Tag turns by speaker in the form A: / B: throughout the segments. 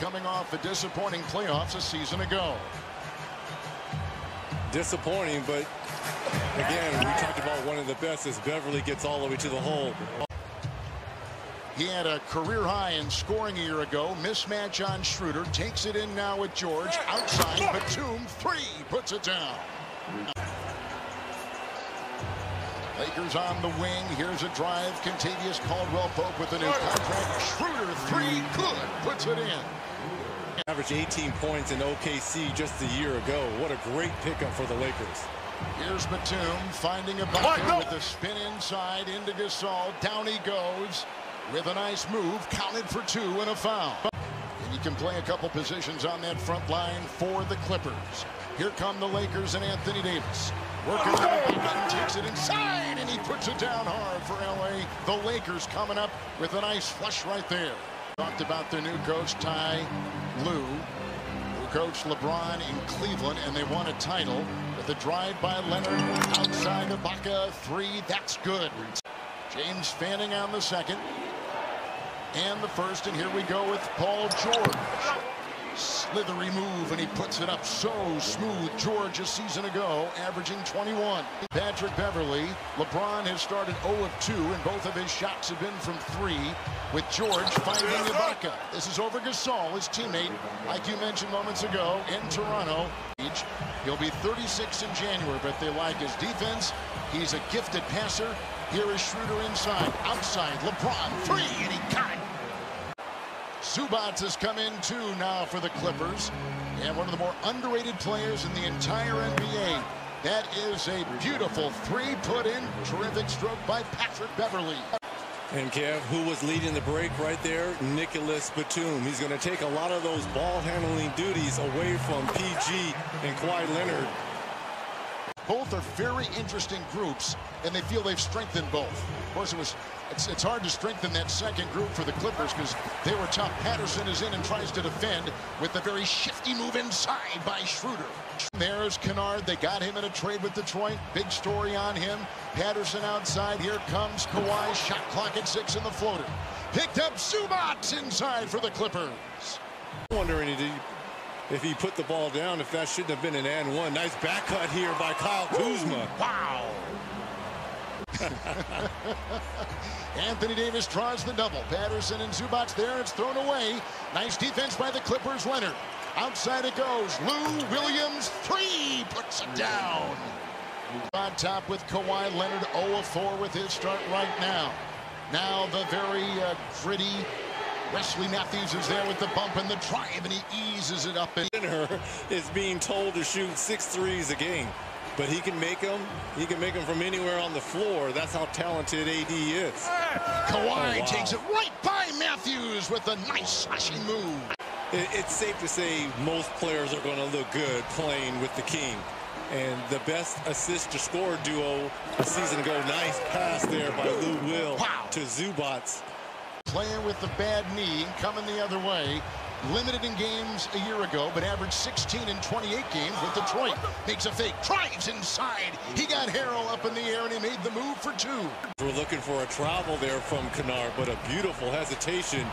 A: coming off the disappointing playoffs a season ago.
B: Disappointing, but again, we talked about one of the best as Beverley gets all the way to the hole.
A: He had a career high in scoring a year ago. Mismatch on Schroeder. Takes it in now with George. Outside, Batum, three. Puts it down. Lakers on the wing. Here's a drive. Kentavious Caldwell Pope with a new contract. Schroeder, three. Good. Puts it in.
B: Averaged 18 points in OKC just a year ago. What a great pickup for the Lakers.
A: Here's Batum finding Ibaka with a spin inside into Gasol. Down he goes with a nice move. Counted for two and a foul. And he can play a couple positions on that front line for the Clippers. Here come the Lakers and Anthony Davis. Working on the button, takes it inside, and he puts it down hard for LA. The Lakers coming up with a nice flush right there. Talked about their new coach, Ty Lue, who coached LeBron in Cleveland, and they won a title with a drive by Leonard outside Ibaka. Three, that's good. James Fanning on the second. And the first, and here we go with Paul George. Slithery move, and he puts it up so smooth. George a season ago, averaging 21. Patrick Beverley. LeBron has started 0 of 2, and both of his shots have been from three. With George finding Ibaka. This is over Gasol, his teammate, like you mentioned moments ago, in Toronto. He'll be 36 in January, but they like his defense. He's a gifted passer. Here is Schroeder inside, outside, LeBron, three, and he got Zubac has come in too now for the Clippers. And one of the more underrated players in the entire NBA. That is a beautiful three put in. Terrific stroke by Patrick Beverley.
B: And Kev, who was leading the break right there? Nicolas Batum. He's going to take a lot of those ball handling duties away from PG and Kawhi Leonard.
A: Both are very interesting groups, and they feel they've strengthened both. Of course, it was it's, it's hard to strengthen that second group for the Clippers because they were tough. Patterson is in and tries to defend with a very shifty move inside by Schroeder. There's Kennard. They got him in a trade with Detroit. Big story on him. Patterson outside. Here comes Kawhi. Shot clock at six in the floater. Picked up Zubac inside for the Clippers.
B: Wondering if he put the ball down, if that shouldn't have been an and one. Nice back cut here by Kyle Kuzma.
A: Wow. Anthony Davis draws the double. Patterson and Zubac there. It's thrown away. Nice defense by the Clippers. Leonard. Outside it goes. Lou Williams. Three. Puts it down. On top with Kawhi Leonard. 0 of 4 with his start right now. Now the very uh, gritty Wesley Matthews is there with the bump and the drive, and he eases it up.
B: And is being told to shoot six threes a game. But he can make them. He can make them from anywhere on the floor. That's how talented AD is.
A: Kawhi oh, wow. takes it right by Matthews with a nice slashing move.
B: It, it's safe to say most players are going to look good playing with the King. And the best assist to score duo a season ago. Nice pass there by Lou Will wow. to Zubac.
A: Playing with the bad knee, coming the other way. Limited in games a year ago, but averaged 16 in 28 games with Detroit. Makes a fake, drives inside. He got Harrell up in the air, and he made the move for two.
B: We're looking for a travel there from Kennard, but a beautiful hesitation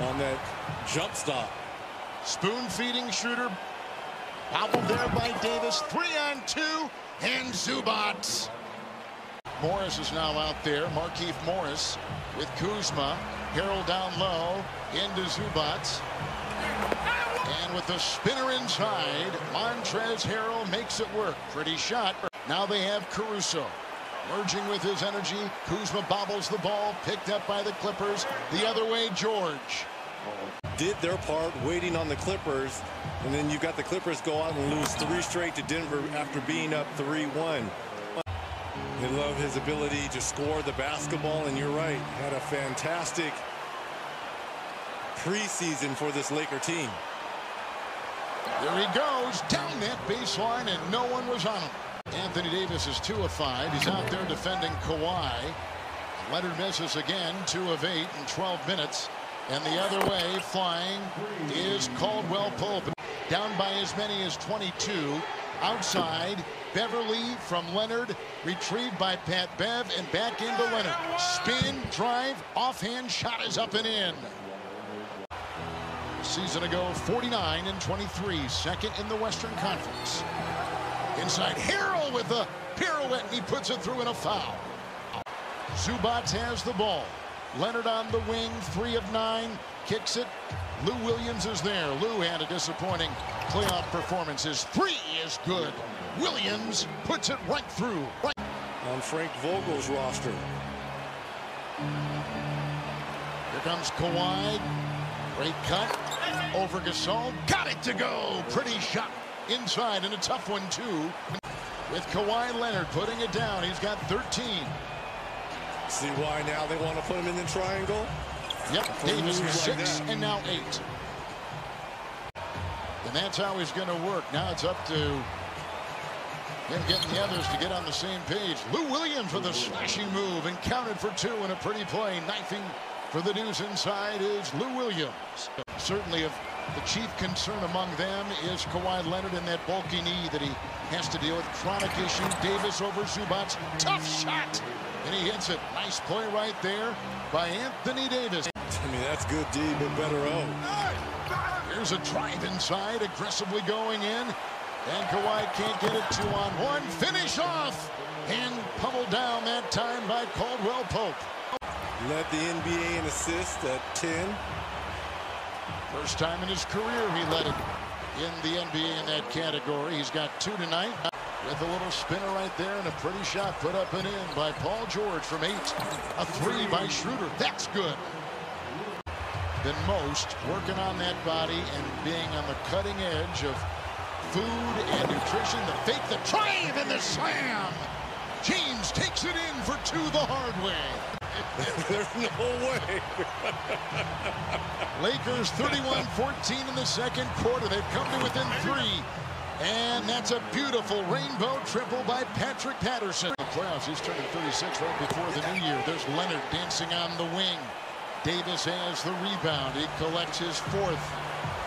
B: on that jump stop.
A: Spoon feeding shooter. Bobbled there by Davis. Three on two, and Zubac. Morris is now out there. Markieff Morris with Kuzma. Harrell down low into Zubac. And with the spinner inside, Montrezl Harrell makes it work. Pretty shot. Now they have Caruso. Merging with his energy, Kuzma bobbles the ball, picked up by the Clippers. The other way, George.
B: Did their part waiting on the Clippers, and then you've got the Clippers go out and lose three straight to Denver after being up 3-1. They love his ability to score the basketball, and you're right, had a fantastic preseason for this Laker team.
A: There he goes down that baseline, and no one was on him. Anthony Davis is 2 of 5. He's out there defending Kawhi. Leonard misses again, 2 of 8 in 12 minutes. And the other way, flying, is Caldwell Pope. Down by as many as 22. Outside, Beverley from Leonard, retrieved by Pat Bev, and back into Leonard. Spin, drive, offhand shot is up and in. Season ago, 49 and 23, second in the Western Conference. Inside Harrell with a pirouette, and he puts it through in a foul. Zubac has the ball. Leonard on the wing, three of nine, kicks it. Lou Williams is there. Lou had a disappointing playoff performance. His three is good. Williams puts it right through. Right
B: on Frank Vogel's roster.
A: Here comes Kawhi. Great cut. Over Gasol. Got it to go. Pretty shot inside and a tough one too. With Kawhi Leonard putting it down. He's got 13.
B: See why now they want to put him in the triangle?
A: Yep, Davis is six like and now eight. And that's how he's going to work. Now it's up to him getting the others to get on the same page. Lou Williams with a slashing move and counted for two in a pretty play. Knifing for the news inside is Lou Williams. Certainly of the chief concern among them is Kawhi Leonard and that bulky knee that he has to deal with. Chronic issue. Davis over Zubac. Tough shot. And he hits it. Nice play right there by Anthony Davis.
B: I mean, that's good D, but better O.
A: Here's a drive inside, aggressively going in. And Kawhi can't get it two on one. Finish off. And pummeled down that time by Caldwell Pope.
B: Led the NBA in assists at 10.
A: First time in his career he led it in the NBA in that category. He's got two tonight with a little spinner right there and a pretty shot put up and in by Paul George from eight. A three by Schroeder. That's good. Than most working on that body and being on the cutting edge of food and nutrition. The fake, the drive, and the slam. James takes it in for two the hard way.
B: There's no way.
A: Lakers 31-14 in the second quarter. They've come to within three. And that's a beautiful rainbow triple by Patrick Patterson. The playoffs, he's turning 36 right before the new year. There's Leonard dancing on the wing. Davis has the rebound. He collects his fourth.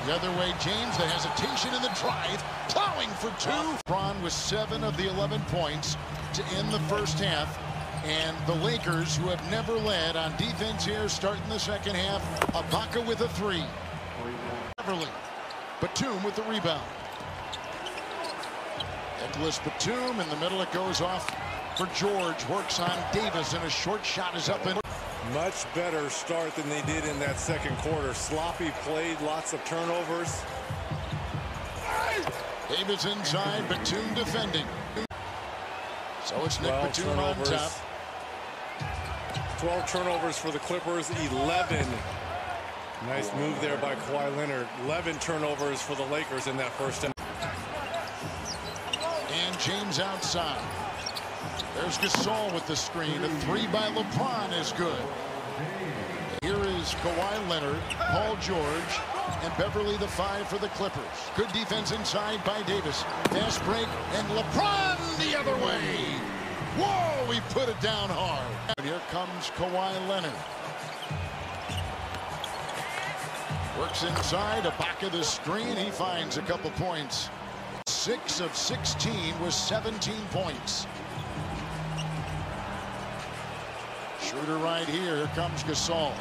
A: The other way, James, the hesitation in the drive, plowing for two. Bron with seven of the 11 points to end the first half. And the Lakers, who have never led on defense here, starting the second half. Ibaka with a three. Beverley. Batum with the rebound. Nicolas Batum in the middle. It goes off for George. Works on Davis, and a short shot is up and.
B: Much better start than they did in that second quarter. Sloppy played, lots of turnovers.
A: Davis inside, Batum defending. So it's Nick Batum on top.
B: 12 turnovers for the Clippers, 11. Nice move there by Kawhi Leonard. 11 turnovers for the Lakers in that first half.
A: And James outside. There's Gasol with the screen. A three by LeBron is good. Here is Kawhi Leonard, Paul George, and Beverley the five for the Clippers. Good defense inside by Davis. Fast break, and LeBron the other way. Whoa, he put it down hard. And here comes Kawhi Leonard. Works inside, a back of the screen. He finds a couple points. Six of 16 was 17 points. Schroeder right here. Here comes Gasol.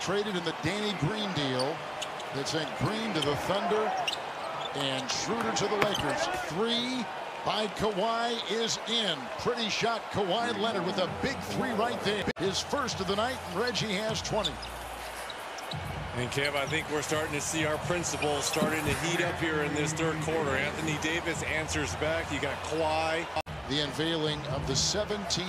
A: Traded in the Danny Green deal that sent Green to the Thunder and Schroeder to the Lakers. Three by Kawhi is in. Pretty shot Kawhi Leonard with a big three right there. His first of the night, and Reggie has 20.
B: And Kev, I think we're starting to see our principles starting to heat up here in this third quarter. Anthony Davis answers back. You got Kawhi.
A: The unveiling of the 17th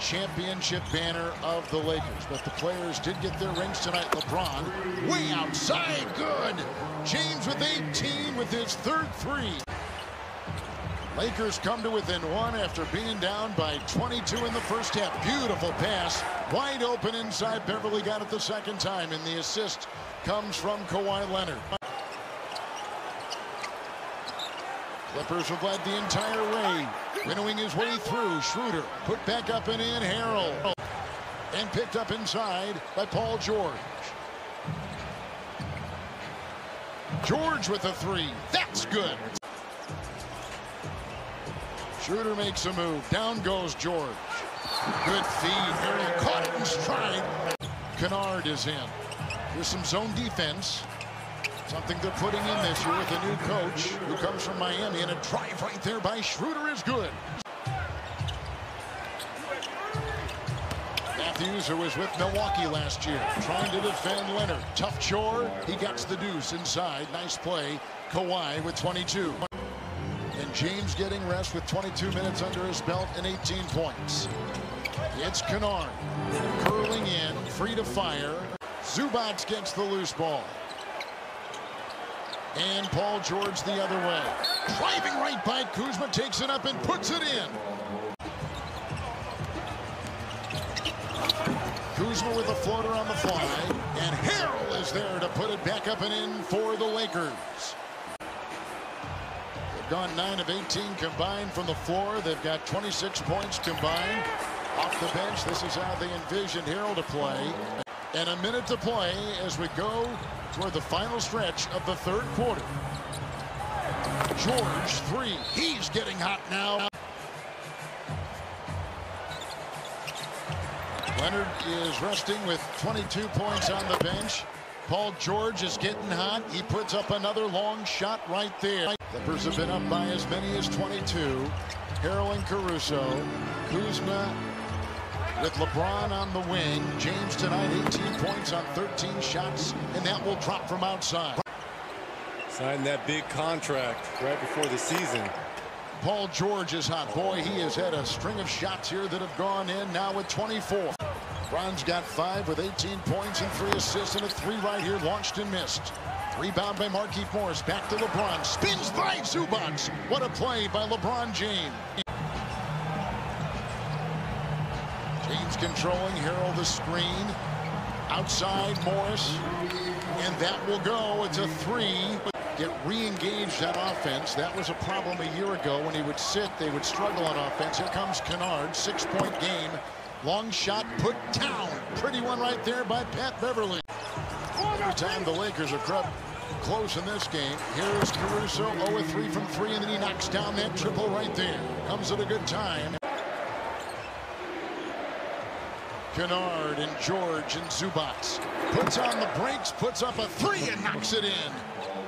A: championship banner of the Lakers. But the players did get their rings tonight. LeBron way outside. Good. James with 18 with his third three. Lakers come to within one after being down by 22 in the first half. Beautiful pass. Wide open inside. Beverley got it the second time, and the assist comes from Kawhi Leonard. Clippers have led the entire way. Winnowing his way through. Schroeder put back up and in. Harrell. And picked up inside by Paul George. George with a three. That's good. Schroeder makes a move. Down goes George. Good feed. Harrell caught it in stride. Kennard is in. Here's some zone defense. Something they're putting in this year with a new coach who comes from Miami. And a drive right there by Schroeder is good. Matthews, who was with Milwaukee last year, trying to defend Leonard. Tough chore. He gets the deuce inside. Nice play. Kawhi with 22. James getting rest with 22 minutes under his belt and 18 points. It's Kennard. Curling in, free to fire. Zubac gets the loose ball. And Paul George the other way. Driving right by Kuzma, takes it up and puts it in. Kuzma with a floater on the fly. And Harrell is there to put it back up and in for the Lakers. They've gone 9 of 18 combined from the floor. They've got 26 points combined. Off the bench, this is how they envisioned Harrell to play. And a minute to play as we go toward the final stretch of the third quarter. George, three. He's getting hot now. Leonard is resting with 22 points on the bench. Paul George is getting hot. He puts up another long shot right there. Clippers have been up by as many as 22. Harrell and Caruso. Kuzma with LeBron on the wing. James tonight 18 points on 13 shots, and that will drop from outside.
B: Signed that big contract right before the season.
A: Paul George is hot. Boy, he has had a string of shots here that have gone in now with 24. Bron's got five with 18 points and three assists and a three right here launched and missed. Rebound by Markieff Morris. Back to LeBron. Spins by Zubac. What a play by LeBron James. James controlling. Harrell the screen. Outside Morris. And that will go. It's a three. Get re-engaged on offense. That was a problem a year ago when he would sit. They would struggle on offense. Here comes Kennard. Six-point game. Long shot put down. Pretty one right there by Pat Beverley. Every time the Lakers are crept close in this game. Here's Caruso 0-3 from 3 and then he knocks down that triple right there. Comes at a good time. Kennard and George and Zubac. Puts on the brakes, puts up a three and knocks it in.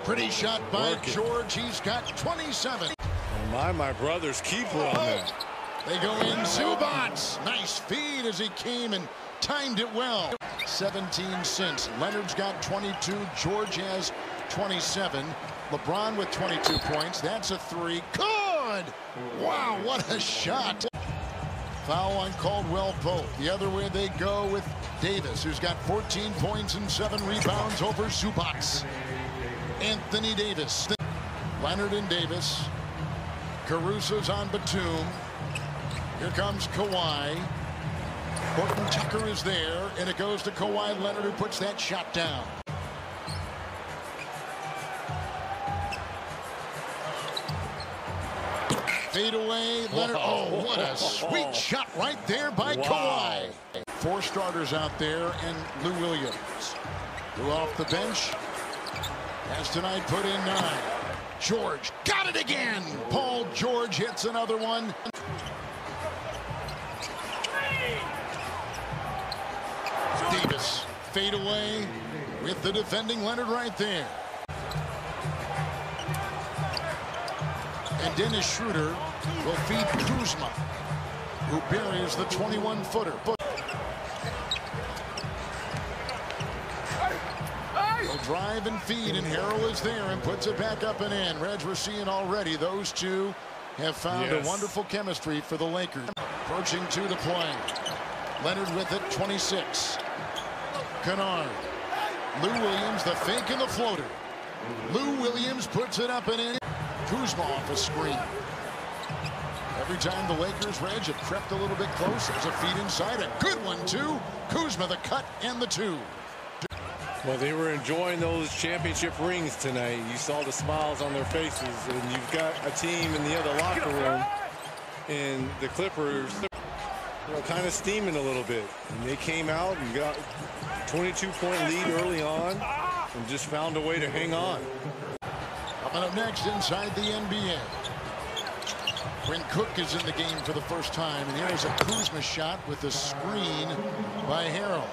A: Pretty shot by George. He's got 27.
B: And my, my brother's keeper on oh, that.
A: They go in. Zubac. Nice feed as he came and timed it well. 17 since. Leonard's got 22. George has 27. LeBron with 22 points. That's a three. Good. Wow, what a shot. Foul on Caldwell Pope. The other way they go with Davis, who's got 14 points and seven rebounds over Zubac. Anthony Davis. Leonard and Davis. Caruso's on Batum. Here comes Kawhi. Horton Tucker is there, and it goes to Kawhi Leonard, who puts that shot down. Fade away, Leonard. Oh, what a sweet shot right there by
B: Wow.
A: Kawhi. Four starters out there, and Lou Williams. Lou off the bench. Has tonight put in nine. George got it again. Paul George hits another one. Fade away with the defending Leonard right there. And Dennis Schroeder will feed Kuzma, who buries the 21-footer. He'll drive and feed, and Harrell is there and puts it back up and in. Reg, we're seeing already those two have found
B: Yes.
A: a wonderful chemistry for the Lakers. Approaching two to play. Leonard with it, 26. Kennard. Lou Williams, the fake and the floater. Lou Williams puts it up and in. Kuzma off a screen. Every time the Lakers, Reg, have crept a little bit close, there's a feed inside. A good one, too. Kuzma, the cut and the two.
B: Well, they were enjoying those championship rings tonight. You saw the smiles on their faces, and you've got a team in the other locker room, and the Clippers, you kind of steaming a little bit. And they came out and got 22-point lead early on, and just found a way to hang on.
A: Coming up next inside the NBA. When Cook is in the game for the first time, and here's a Kuzma shot with a screen by Harrell.